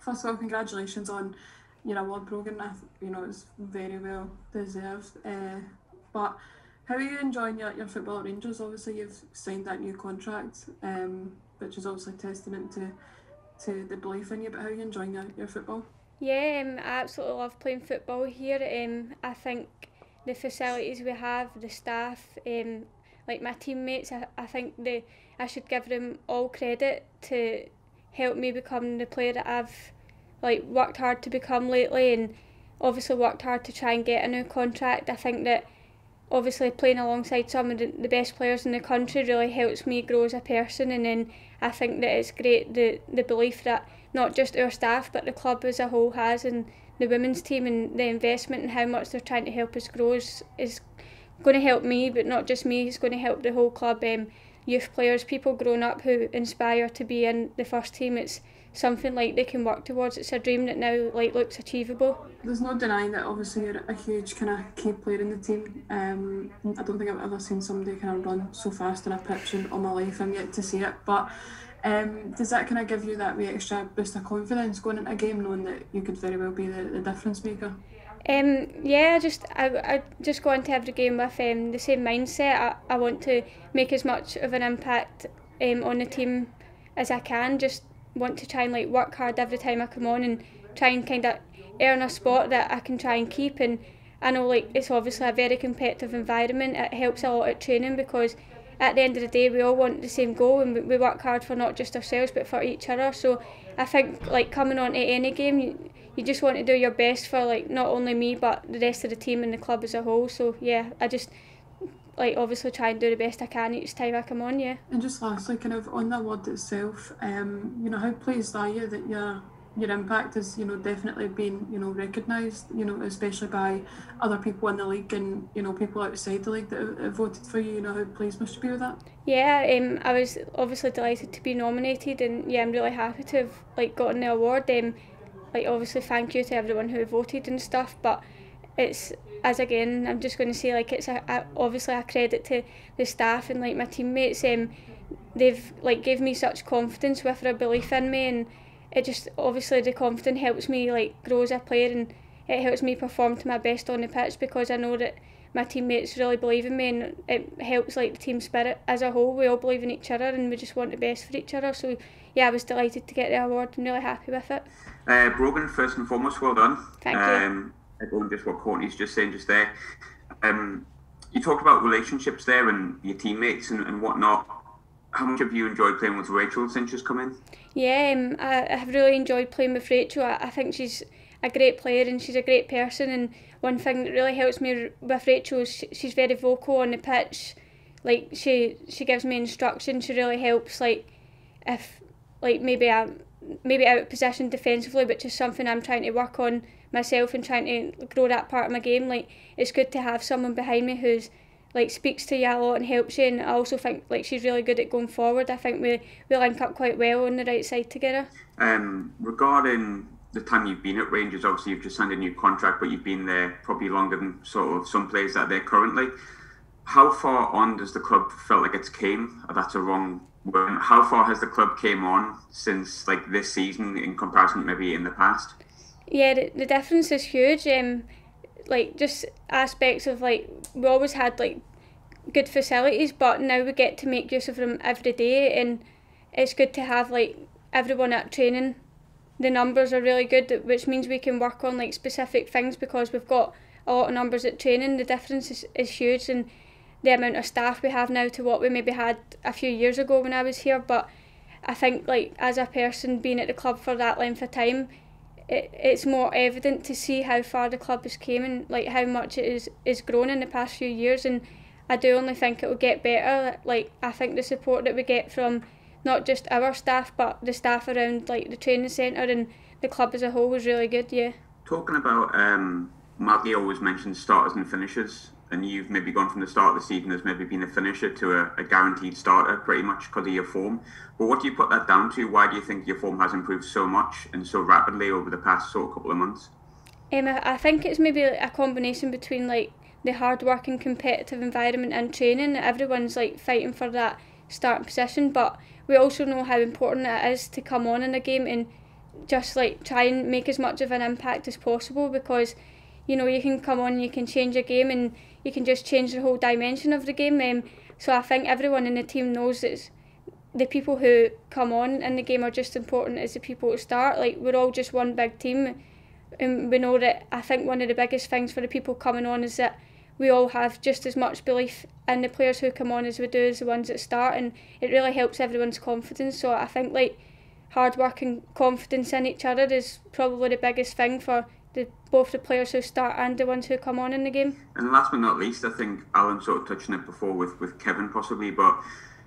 first of all, congratulations on your award. I, you know, it's very well deserved. Uh, but how are you enjoying your, your football at Rangers? Obviously, you've signed that new contract, um, which is obviously testament to to the belief in you. But how are you enjoying your, your football? Yeah, um, I absolutely love playing football here. Um, I think the facilities we have, the staff, um, like my teammates, I, I think they, I should give them all credit to help me become the player that I've like worked hard to become lately and obviously worked hard to try and get a new contract. I think that obviously playing alongside some of the, the best players in the country really helps me grow as a person and then I think that it's great the the belief that not just our staff but the club as a whole has and the women's team and the investment and how much they're trying to help us grow is, is going to help me but not just me it's going to help the whole club um, youth players people growing up who inspire to be in the first team it's something like they can work towards. It's a dream that now like looks achievable. There's no denying that obviously you're a huge kind of key player in the team. Um, I don't think I've ever seen somebody kind of run so fast in a pitch in all my life. I'm yet to see it, but. Um, does that kind of give you that wee extra boost of confidence going into a game, knowing that you could very well be the, the difference maker? Um, yeah, just I, I just go into every game with um, the same mindset. I, I want to make as much of an impact um, on the team as I can. Just want to try and like work hard every time I come on and try and kind of earn a spot that I can try and keep and I know like it's obviously a very competitive environment it helps a lot at training because at the end of the day we all want the same goal and we work hard for not just ourselves but for each other so I think like coming on to any game you, you just want to do your best for like not only me but the rest of the team and the club as a whole so yeah I just like obviously try and do the best I can each time I come on, yeah. And just lastly, kind of on the award itself, um, you know, how pleased are you that your your impact has, you know, definitely been, you know, recognised, you know, especially by other people in the league and, you know, people outside the league that have, have voted for you, you know, how pleased must you be with that? Yeah, um, I was obviously delighted to be nominated and yeah, I'm really happy to have like gotten the award. Um, like obviously thank you to everyone who voted and stuff, but it's as again I'm just going to say like it's a, a, obviously a credit to the staff and like my teammates um they've like gave me such confidence with their belief in me and it just obviously the confidence helps me like grow as a player and it helps me perform to my best on the pitch because I know that my teammates really believe in me and it helps like the team spirit as a whole we all believe in each other and we just want the best for each other so yeah I was delighted to get the award and really happy with it uh, Brogan first and foremost well done thank you. um, you echoing just what Courtney's just saying just there. Um, you talked about relationships there and your teammates and, and whatnot. How much have you enjoyed playing with Rachel since she's come in? Yeah, um, I, I have really enjoyed playing with Rachel. I, I think she's a great player and she's a great person. And one thing that really helps me with Rachel is she's very vocal on the pitch. Like she she gives me instruction. She really helps. Like if like maybe I'm maybe out of position defensively, which is something I'm trying to work on myself and trying to grow that part of my game. Like it's good to have someone behind me who's like speaks to you a lot and helps you. And I also think like she's really good at going forward. I think we we link up quite well on the right side together. Um, regarding the time you've been at Rangers, obviously you've just signed a new contract, but you've been there probably longer than sort of some players that are there currently. How far on does the club felt like it's came? Oh, that's a wrong word. How far has the club came on since like this season in comparison maybe in the past? Yeah, the, the difference is huge. Um, like just aspects of like we always had like good facilities, but now we get to make use of them every day, and it's good to have like everyone at training. The numbers are really good, which means we can work on like specific things because we've got a lot of numbers at training. The difference is, is huge, and the amount of staff we have now to what we maybe had a few years ago when I was here. But I think like as a person being at the club for that length of time, it, it's more evident to see how far the club has came and like how much it is is grown in the past few years and I do only think it will get better like I think the support that we get from not just our staff but the staff around like the training centre and the club as a whole was really good yeah talking about um Maggie always mentions starters and finishers and you've maybe gone from the start of the season as maybe being a finisher to a, a guaranteed starter pretty much because of your form. But what do you put that down to? Why do you think your form has improved so much and so rapidly over the past sort of couple of months? Um, I think it's maybe a combination between like the hard work and competitive environment and training. Everyone's like fighting for that starting position, but we also know how important it is to come on in a game and just like try and make as much of an impact as possible because you know you can come on you can change a game and you can just change the whole dimension of the game um, so I think everyone in the team knows that the people who come on in the game are just important as the people who start like we're all just one big team and we know that I think one of the biggest things for the people coming on is that we all have just as much belief in the players who come on as we do as the ones that start and it really helps everyone's confidence so I think like hard work and confidence in each other is probably the biggest thing for the both the players who start and the ones who come on in the game. And last but not least, I think Alan sort of touched on it before with, with Kevin possibly, but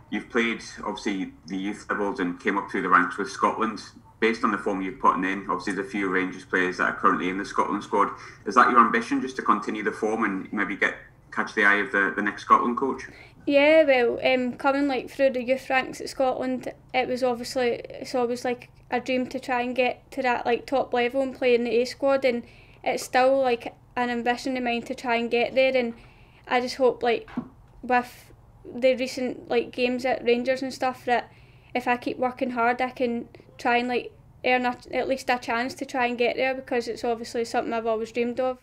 you've played obviously the youth levels and came up through the ranks with Scotland. Based on the form you've put in, obviously the few Rangers players that are currently in the Scotland squad, is that your ambition just to continue the form and maybe get catch the eye of the, the next Scotland coach? Yeah, well, um, coming like through the youth ranks at Scotland, it was obviously it's always like a dream to try and get to that like top level and play in the A squad, and it's still like an ambition of mine to try and get there. And I just hope like with the recent like games at Rangers and stuff that if I keep working hard, I can try and like earn a, at least a chance to try and get there because it's obviously something I've always dreamed of.